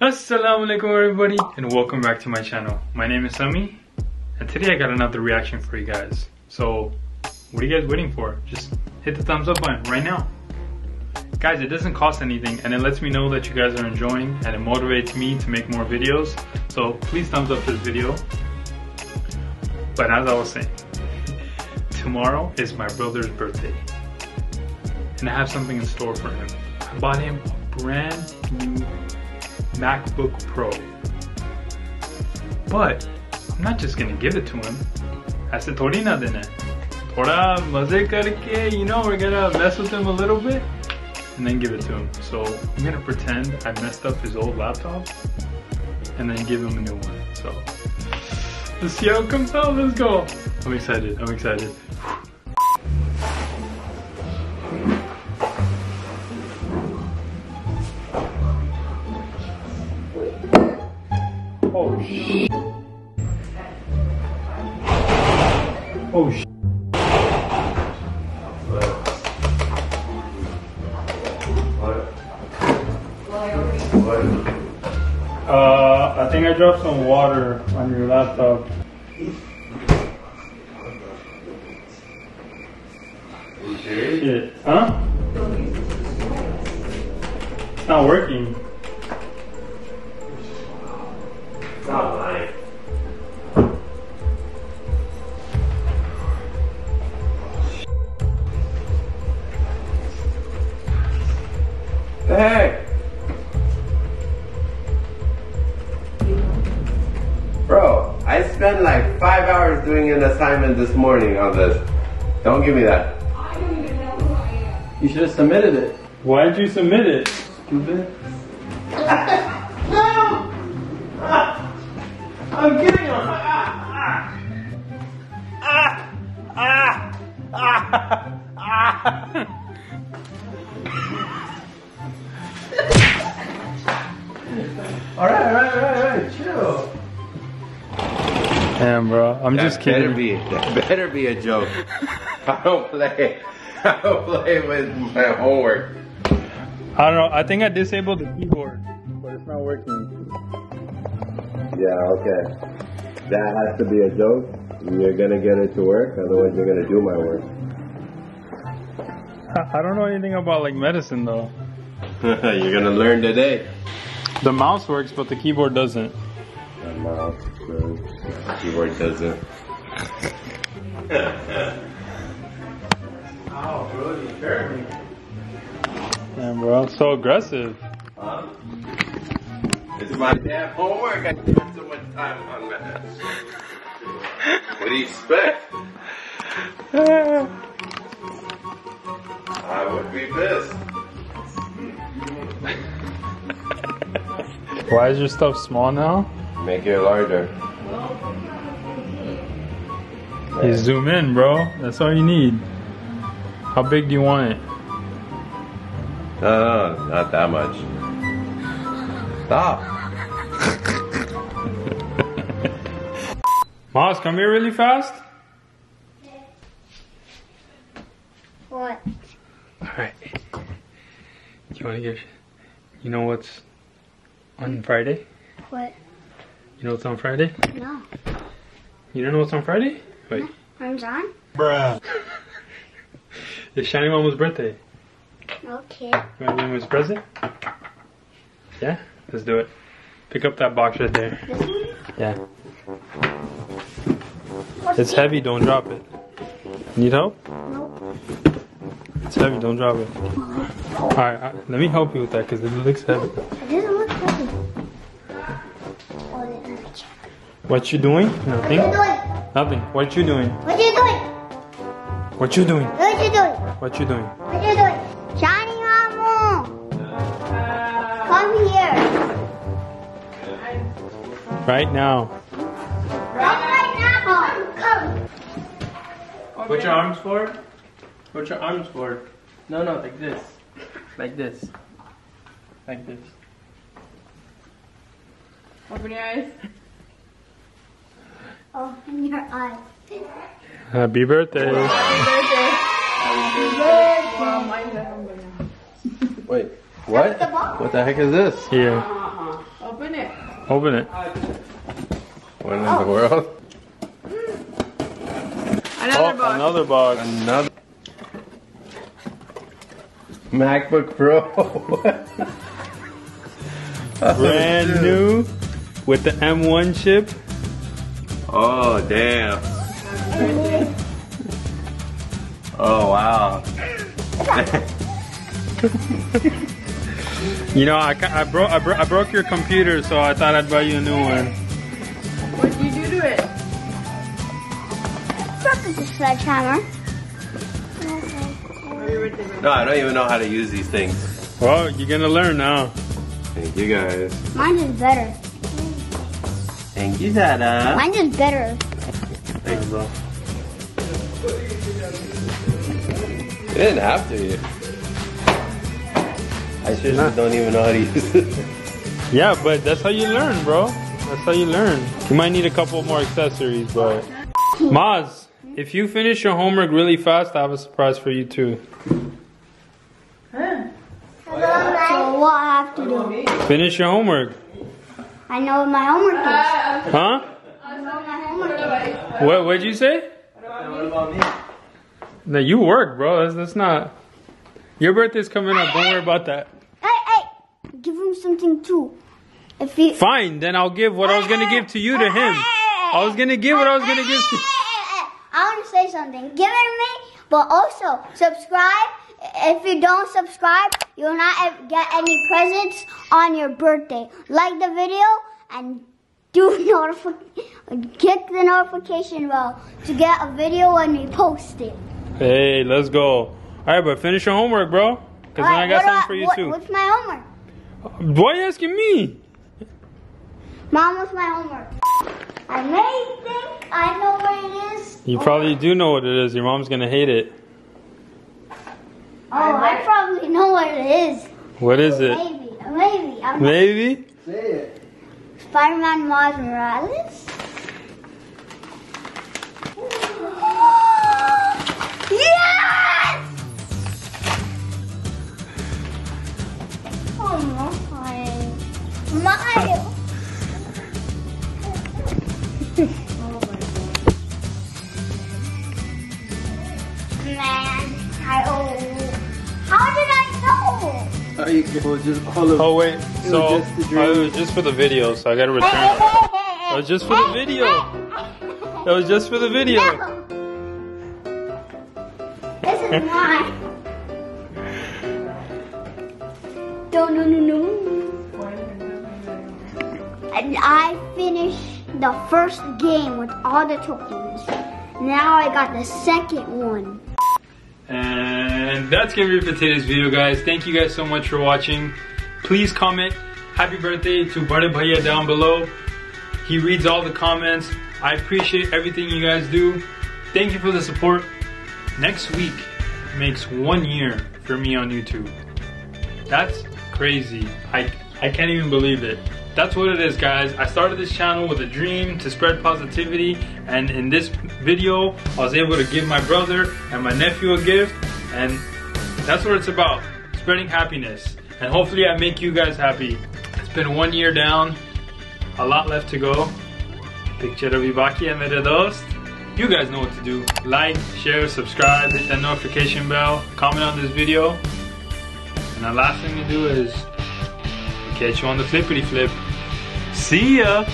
Assalamu alaikum everybody and welcome back to my channel. My name is Sami and today I got another reaction for you guys. So what are you guys waiting for? Just hit the thumbs up button right now. Guys, it doesn't cost anything and it lets me know that you guys are enjoying and it motivates me to make more videos. So please thumbs up this video. But as I was saying, tomorrow is my brother's birthday and I have something in store for him. I bought him a brand new MacBook Pro. But I'm not just gonna give it to him. ऐसे थोड़ी ना देना है. थोड़ा मजे करके, you know, we're gonna mess with him a little bit and then give it to him. So I'm gonna pretend I messed up his old laptop and then give him a new one. So let's see how it comes out. Let's go. I'm excited. I'm excited. Oh sh. Uh, I think I dropped some water on your laptop. Shit. Huh? It's not working. Hey! Bro, I spent like five hours doing an assignment this morning on this. Don't give me that. You should have submitted it. Why'd you submit it? Stupid. No! I'm getting him. Alright, alright, alright, alright, chill. Damn, bro. I'm just kidding. Better be, that better be a joke. I don't play. I don't play with my homework. I don't know. I think I disabled the keyboard, but it's not working. Yeah, okay. That has to be a joke. You're gonna get it to work, otherwise you're gonna do my work. I I don't know anything about like medicine though. you're gonna learn today. The mouse works, but the keyboard doesn't. My mouse, the keyboard doesn't. Oh, bro, you hurt me. Damn, bro. So aggressive. Huh? It's my damn homework. I spent so much time on that. What do you expect? I would be pissed. Why is your stuff small now? Make it larger. You zoom in, bro. That's all you need. How big do you want it? No, no, not that much. Stop. Mouse, come here really fast. What? Alright. You wanna get you know what's on Friday? What? You know what's on Friday? No. You don't know what's on Friday? Wait. Ramzan? Bruh. it's Shiny Mama's birthday. Okay. You want to give him his present? Yeah? Let's do it. Pick up that box right there. This one? Yeah. What's It's it? heavy, don't drop it. Need help? Nope. It's heavy, don't drop it. Alright, uh, let me help you with that because it looks heavy. It What you doing? What Nothing? you doing? Nothing. What you doing? What you doing? What you doing? What you doing? What you doing? What you doing? Shiny Mamu! Come here. Right now. Come right now. Come. Put your arms forward. Put your arms forward. No, no, like this. Like this. Like this. Open your eyes. Open your eyes. Happy birthday. Well, mine's at home by now. Wait, what? What the heck is this? Here. Uh-huh. Open it. Open it. What in the world? Another Oh, box. another box. Another MacBook Pro. Brand new with the M1 chip. Oh damn. Oh wow. You know, I, I broke I, bro- I broke your computer, so I thought I'd buy you a new one. What did you do to it? Fuck is a sledgehammer. No, I don't even know how to use these things. Well, you're gonna learn now. Thank you guys. Mine is better. Thank you, Dada. Mine is better. Thanks, bro. You didn't have to. You. I just don't even know how to use it. Yeah, but that's how you learn, bro. That's how you learn. You might need a couple more accessories, but Maz, if you finish your homework really fast, I have a surprise for you too. Huh? So what I have to do? Finish your homework, I know what my homework is. huh? I know what my homework is. What what'd you say? What about me? No, you work, bro. That's, that's not. Your birthday's coming up. Don't worry about that. Hey, hey, give him something too. If he. Fine, then I'll give what I was gonna give to you to him. I was gonna give what I was gonna give to. I want to say something. Give it to me, but also subscribe. If you don't subscribe, you'll not get any presents on your birthday. Like the video and do notifi- click the notification bell to get a video when we post it. Hey, let's go. All right, but finish your homework, bro. Cause then I got something do for you what- too. What's my homework? Why are you asking me? Mom, what's my homework? I may think I know what it is. You probably do know what it is. Your mom's gonna hate it. Oh, I probably know what it is. What is it? Maybe, maybe. I'm Maybe? Say it. Spider-Man Miles Morales. yes! Oh my! Mario. Know? Are just hold up. Oh wait. was So just a oh, it was just for the video, so I gotta return. It It was just for the video. It was just for the video. This is mine. No, no, no, no. And I finished the first game with all the tokens. Now I got the second one. And that's gonna be it for today's video, guys. Thank you guys so much for watching. Please comment happy birthday to Bade Bhaiya down below. He reads all the comments. I appreciate everything you guys do. Thank you for the support. Next week makes one year for me on YouTube. That's crazy. I I can't even believe it. That's what it is, guys. I started this channel with a dream to spread positivity, and in this video, I was able to give my brother and my nephew a gift, and that's what it's about spreading happiness. And hopefully, I make you guys happy. It's been one year down, a lot left to go. Picture of Ibaki and. You guys know what to do. Like, share, subscribe, hit that notification bell, comment on this video. And the last thing to do is catch you on the flippity flip. See ya!